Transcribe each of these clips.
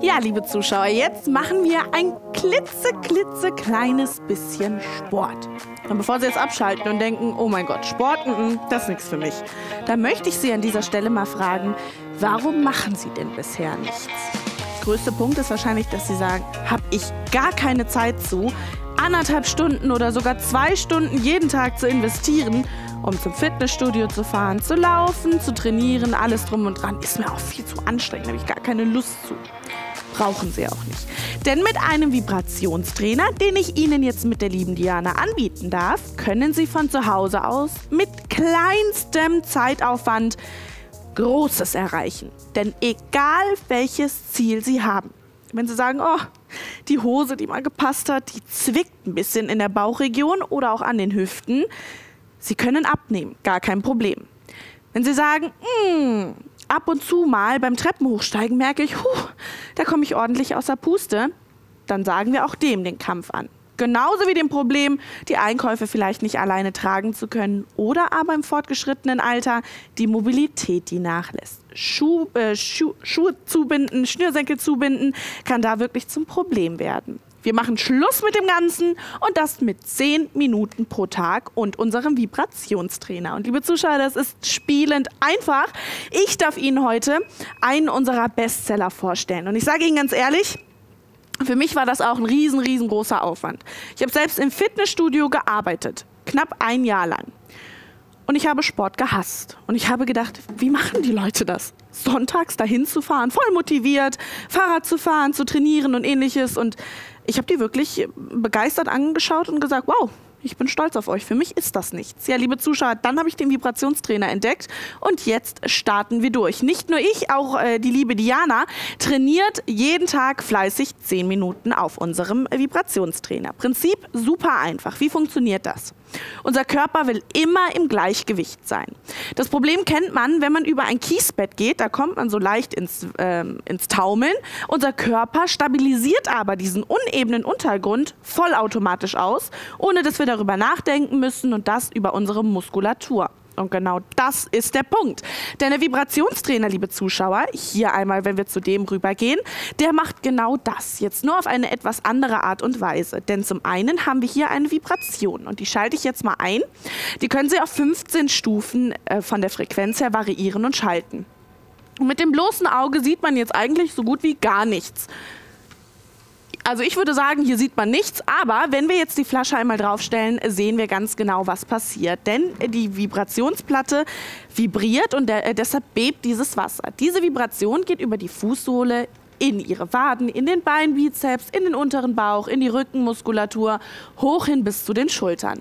Ja, liebe Zuschauer, jetzt machen wir ein klitze, klitze kleines bisschen Sport. Und bevor Sie jetzt abschalten und denken, oh mein Gott, Sport, mm, mm, das ist nichts für mich, da möchte ich Sie an dieser Stelle mal fragen, warum machen Sie denn bisher nichts? Der größte Punkt ist wahrscheinlich, dass Sie sagen, habe ich gar keine Zeit zu, anderthalb Stunden oder sogar zwei Stunden jeden Tag zu investieren, um zum Fitnessstudio zu fahren, zu laufen, zu trainieren, alles drum und dran. Ist mir auch viel zu anstrengend, habe ich gar keine Lust zu brauchen sie auch nicht. Denn mit einem Vibrationstrainer, den ich Ihnen jetzt mit der lieben Diana anbieten darf, können Sie von zu Hause aus mit kleinstem Zeitaufwand Großes erreichen. Denn egal welches Ziel Sie haben, wenn Sie sagen, oh, die Hose, die mal gepasst hat, die zwickt ein bisschen in der Bauchregion oder auch an den Hüften, Sie können abnehmen, gar kein Problem. Wenn Sie sagen, hm, ab und zu mal beim Treppenhochsteigen merke ich, huh, da komme ich ordentlich aus der Puste, dann sagen wir auch dem den Kampf an. Genauso wie dem Problem, die Einkäufe vielleicht nicht alleine tragen zu können oder aber im fortgeschrittenen Alter die Mobilität, die nachlässt. Schuh, äh, Schuh, Schuhe zubinden, Schnürsenkel zubinden, kann da wirklich zum Problem werden. Wir machen Schluss mit dem Ganzen und das mit 10 Minuten pro Tag und unserem Vibrationstrainer. Und liebe Zuschauer, das ist spielend einfach. Ich darf Ihnen heute einen unserer Bestseller vorstellen. Und ich sage Ihnen ganz ehrlich, für mich war das auch ein riesen, riesengroßer Aufwand. Ich habe selbst im Fitnessstudio gearbeitet, knapp ein Jahr lang. Und ich habe Sport gehasst. Und ich habe gedacht, wie machen die Leute das? Sonntags dahin zu fahren, voll motiviert, Fahrrad zu fahren, zu trainieren und ähnliches. Und ich habe die wirklich begeistert angeschaut und gesagt, wow, ich bin stolz auf euch. Für mich ist das nichts. Ja, liebe Zuschauer, dann habe ich den Vibrationstrainer entdeckt und jetzt starten wir durch. Nicht nur ich, auch äh, die liebe Diana trainiert jeden Tag fleißig 10 Minuten auf unserem Vibrationstrainer. Prinzip super einfach. Wie funktioniert das? Unser Körper will immer im Gleichgewicht sein. Das Problem kennt man, wenn man über ein Kiesbett geht, da kommt man so leicht ins, ähm, ins Taumeln. Unser Körper stabilisiert aber diesen unebenen Untergrund vollautomatisch aus, ohne dass wir darüber nachdenken müssen und das über unsere Muskulatur. Und genau das ist der Punkt. Denn der Vibrationstrainer, liebe Zuschauer, hier einmal, wenn wir zu dem rübergehen, der macht genau das. Jetzt nur auf eine etwas andere Art und Weise. Denn zum einen haben wir hier eine Vibration und die schalte ich jetzt mal ein. Die können Sie auf 15 Stufen äh, von der Frequenz her variieren und schalten. Und mit dem bloßen Auge sieht man jetzt eigentlich so gut wie gar nichts. Also ich würde sagen, hier sieht man nichts, aber wenn wir jetzt die Flasche einmal draufstellen, sehen wir ganz genau, was passiert. Denn die Vibrationsplatte vibriert und der, äh, deshalb bebt dieses Wasser. Diese Vibration geht über die Fußsohle in ihre Waden, in den Beinbizeps, in den unteren Bauch, in die Rückenmuskulatur, hoch hin bis zu den Schultern.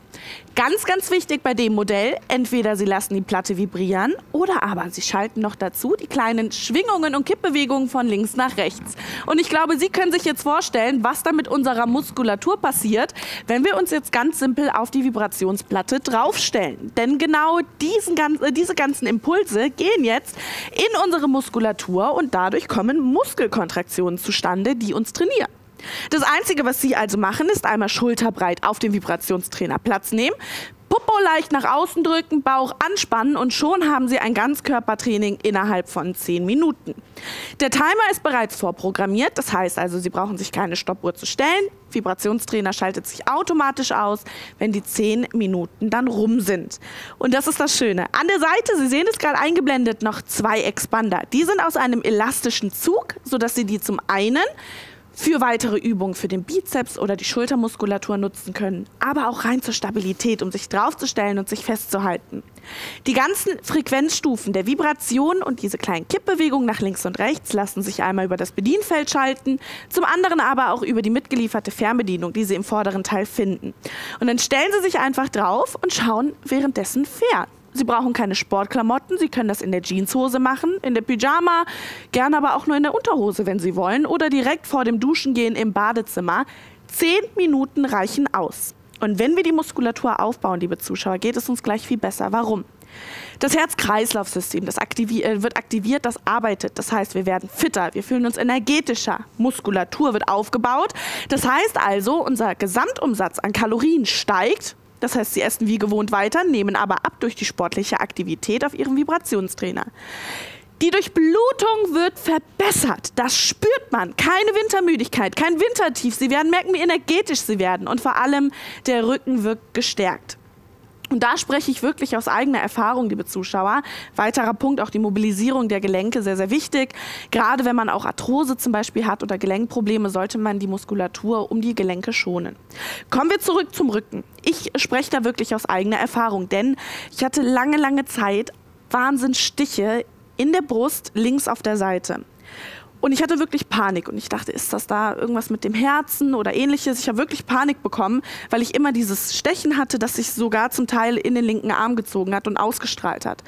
Ganz, ganz wichtig bei dem Modell, entweder Sie lassen die Platte vibrieren oder aber Sie schalten noch dazu die kleinen Schwingungen und Kippbewegungen von links nach rechts. Und ich glaube, Sie können sich jetzt vorstellen, was da mit unserer Muskulatur passiert, wenn wir uns jetzt ganz simpel auf die Vibrationsplatte draufstellen. Denn genau diesen, äh, diese ganzen Impulse gehen jetzt in unsere Muskulatur und dadurch kommen Muskelkontraktionen zustande, die uns trainieren. Das Einzige, was Sie also machen, ist einmal schulterbreit auf dem Vibrationstrainer Platz nehmen, Popo leicht nach außen drücken, Bauch anspannen und schon haben Sie ein Ganzkörpertraining innerhalb von 10 Minuten. Der Timer ist bereits vorprogrammiert, das heißt also, Sie brauchen sich keine Stoppuhr zu stellen. Vibrationstrainer schaltet sich automatisch aus, wenn die 10 Minuten dann rum sind. Und das ist das Schöne. An der Seite, Sie sehen es gerade eingeblendet, noch zwei Expander. Die sind aus einem elastischen Zug, sodass Sie die zum einen für weitere Übungen für den Bizeps oder die Schultermuskulatur nutzen können, aber auch rein zur Stabilität, um sich draufzustellen und sich festzuhalten. Die ganzen Frequenzstufen der Vibration und diese kleinen Kippbewegungen nach links und rechts lassen sich einmal über das Bedienfeld schalten, zum anderen aber auch über die mitgelieferte Fernbedienung, die Sie im vorderen Teil finden. Und dann stellen Sie sich einfach drauf und schauen währenddessen fern. Sie brauchen keine Sportklamotten, Sie können das in der Jeanshose machen, in der Pyjama, gerne aber auch nur in der Unterhose, wenn Sie wollen, oder direkt vor dem Duschen gehen im Badezimmer. Zehn Minuten reichen aus. Und wenn wir die Muskulatur aufbauen, liebe Zuschauer, geht es uns gleich viel besser. Warum? Das Herz-Kreislauf-System, aktivi äh, wird aktiviert, das arbeitet. Das heißt, wir werden fitter, wir fühlen uns energetischer. Muskulatur wird aufgebaut. Das heißt also, unser Gesamtumsatz an Kalorien steigt das heißt, sie essen wie gewohnt weiter, nehmen aber ab durch die sportliche Aktivität auf ihrem Vibrationstrainer. Die Durchblutung wird verbessert. Das spürt man. Keine Wintermüdigkeit, kein Wintertief. Sie werden merken, wie energetisch sie werden. Und vor allem der Rücken wirkt gestärkt. Und da spreche ich wirklich aus eigener Erfahrung, liebe Zuschauer. Weiterer Punkt, auch die Mobilisierung der Gelenke, sehr, sehr wichtig. Gerade wenn man auch Arthrose zum Beispiel hat oder Gelenkprobleme, sollte man die Muskulatur um die Gelenke schonen. Kommen wir zurück zum Rücken. Ich spreche da wirklich aus eigener Erfahrung, denn ich hatte lange, lange Zeit Wahnsinnsstiche in der Brust links auf der Seite. Und ich hatte wirklich Panik und ich dachte, ist das da irgendwas mit dem Herzen oder ähnliches? Ich habe wirklich Panik bekommen, weil ich immer dieses Stechen hatte, das sich sogar zum Teil in den linken Arm gezogen hat und ausgestrahlt hat.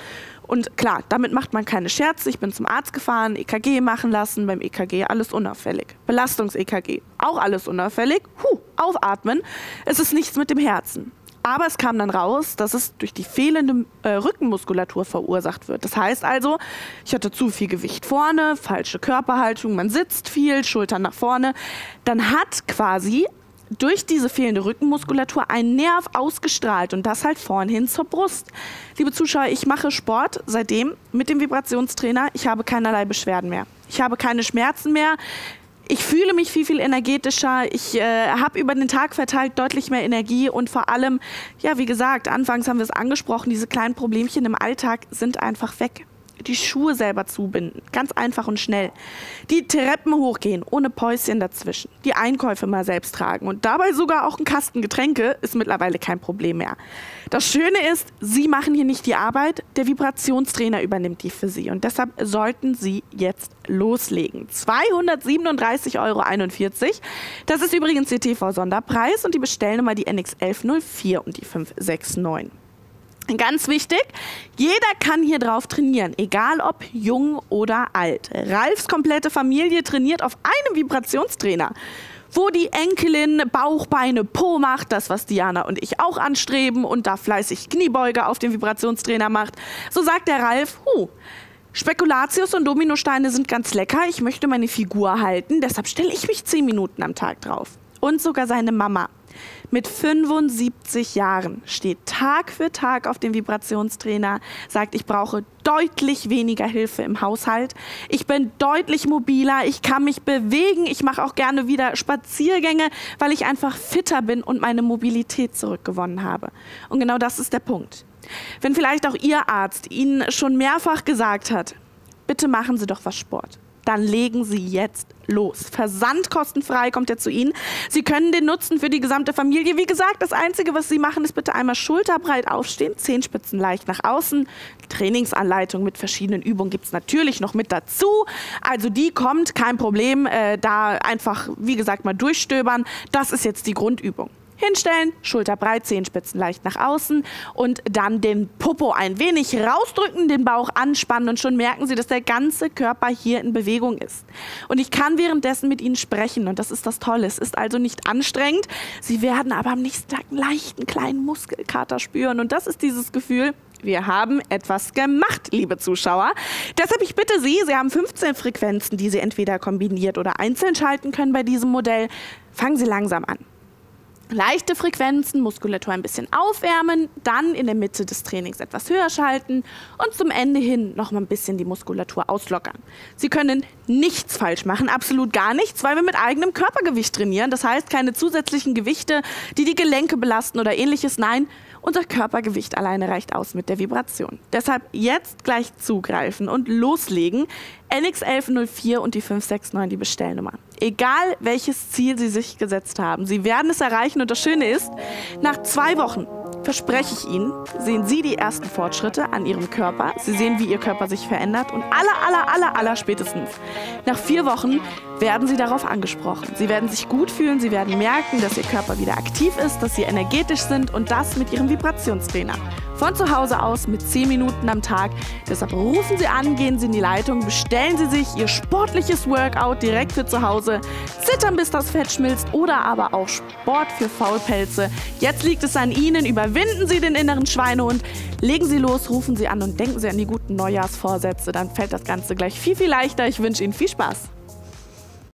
Und klar, damit macht man keine Scherze. Ich bin zum Arzt gefahren, EKG machen lassen, beim EKG alles unauffällig. Belastungs-EKG, auch alles unauffällig. Huh, aufatmen. Es ist nichts mit dem Herzen. Aber es kam dann raus, dass es durch die fehlende äh, Rückenmuskulatur verursacht wird. Das heißt also, ich hatte zu viel Gewicht vorne, falsche Körperhaltung, man sitzt viel, Schultern nach vorne. Dann hat quasi durch diese fehlende Rückenmuskulatur ein Nerv ausgestrahlt und das halt vorn hin zur Brust. Liebe Zuschauer, ich mache Sport seitdem mit dem Vibrationstrainer. Ich habe keinerlei Beschwerden mehr. Ich habe keine Schmerzen mehr ich fühle mich viel, viel energetischer. Ich äh, habe über den Tag verteilt deutlich mehr Energie und vor allem, ja, wie gesagt, anfangs haben wir es angesprochen, diese kleinen Problemchen im Alltag sind einfach weg die Schuhe selber zubinden. Ganz einfach und schnell. Die Treppen hochgehen, ohne Päuschen dazwischen. Die Einkäufe mal selbst tragen. Und dabei sogar auch ein Kasten Getränke ist mittlerweile kein Problem mehr. Das Schöne ist, Sie machen hier nicht die Arbeit, der Vibrationstrainer übernimmt die für Sie. Und deshalb sollten Sie jetzt loslegen. 237,41 Euro. Das ist übrigens der TV-Sonderpreis und die Bestellnummer die NX1104 und die 569. Ganz wichtig, jeder kann hier drauf trainieren, egal ob jung oder alt. Ralfs komplette Familie trainiert auf einem Vibrationstrainer wo die Enkelin Bauch, Beine, Po macht, das was Diana und ich auch anstreben und da fleißig Kniebeuge auf dem Vibrationstrainer macht. So sagt der Ralf, huh, Spekulatius und Dominosteine sind ganz lecker, ich möchte meine Figur halten, deshalb stelle ich mich 10 Minuten am Tag drauf. Und sogar seine Mama mit 75 Jahren steht Tag für Tag auf dem Vibrationstrainer, sagt, ich brauche deutlich weniger Hilfe im Haushalt. Ich bin deutlich mobiler, ich kann mich bewegen, ich mache auch gerne wieder Spaziergänge, weil ich einfach fitter bin und meine Mobilität zurückgewonnen habe. Und genau das ist der Punkt. Wenn vielleicht auch Ihr Arzt Ihnen schon mehrfach gesagt hat, bitte machen Sie doch was Sport dann legen Sie jetzt los. Versandkostenfrei kommt er zu Ihnen. Sie können den nutzen für die gesamte Familie. Wie gesagt, das Einzige, was Sie machen, ist bitte einmal schulterbreit aufstehen, Zehenspitzen leicht nach außen. Trainingsanleitung mit verschiedenen Übungen gibt es natürlich noch mit dazu. Also die kommt, kein Problem. Äh, da einfach, wie gesagt, mal durchstöbern. Das ist jetzt die Grundübung. Hinstellen, Schulterbreit, Zehenspitzen leicht nach außen und dann den Popo ein wenig rausdrücken, den Bauch anspannen und schon merken Sie, dass der ganze Körper hier in Bewegung ist. Und ich kann währenddessen mit Ihnen sprechen und das ist das Tolle. Es ist also nicht anstrengend. Sie werden aber am nächsten Tag einen leichten kleinen Muskelkater spüren und das ist dieses Gefühl, wir haben etwas gemacht, liebe Zuschauer. Deshalb ich bitte Sie, Sie haben 15 Frequenzen, die Sie entweder kombiniert oder einzeln schalten können bei diesem Modell. Fangen Sie langsam an leichte Frequenzen, Muskulatur ein bisschen aufwärmen, dann in der Mitte des Trainings etwas höher schalten und zum Ende hin noch mal ein bisschen die Muskulatur auslockern. Sie können nichts falsch machen, absolut gar nichts, weil wir mit eigenem Körpergewicht trainieren. Das heißt, keine zusätzlichen Gewichte, die die Gelenke belasten oder ähnliches. Nein, unser Körpergewicht alleine reicht aus mit der Vibration. Deshalb jetzt gleich zugreifen und loslegen. NX1104 und die 569 die Bestellnummer. Egal welches Ziel Sie sich gesetzt haben, Sie werden es erreichen und das Schöne ist, nach zwei Wochen verspreche ich Ihnen, sehen Sie die ersten Fortschritte an Ihrem Körper. Sie sehen, wie Ihr Körper sich verändert. Und aller, aller, aller, aller spätestens nach vier Wochen werden Sie darauf angesprochen. Sie werden sich gut fühlen. Sie werden merken, dass Ihr Körper wieder aktiv ist, dass Sie energetisch sind und das mit Ihrem Vibrationstrainer. Von zu Hause aus mit 10 Minuten am Tag. Deshalb rufen Sie an, gehen Sie in die Leitung, bestellen Sie sich Ihr sportliches Workout direkt für zu Hause, zittern bis das Fett schmilzt oder aber auch Sport für Faulpelze. Jetzt liegt es an Ihnen. Überwinden Sie den inneren Schweinehund. Legen Sie los, rufen Sie an und denken Sie an die guten Neujahrsvorsätze. Dann fällt das Ganze gleich viel, viel leichter. Ich wünsche Ihnen viel Spaß.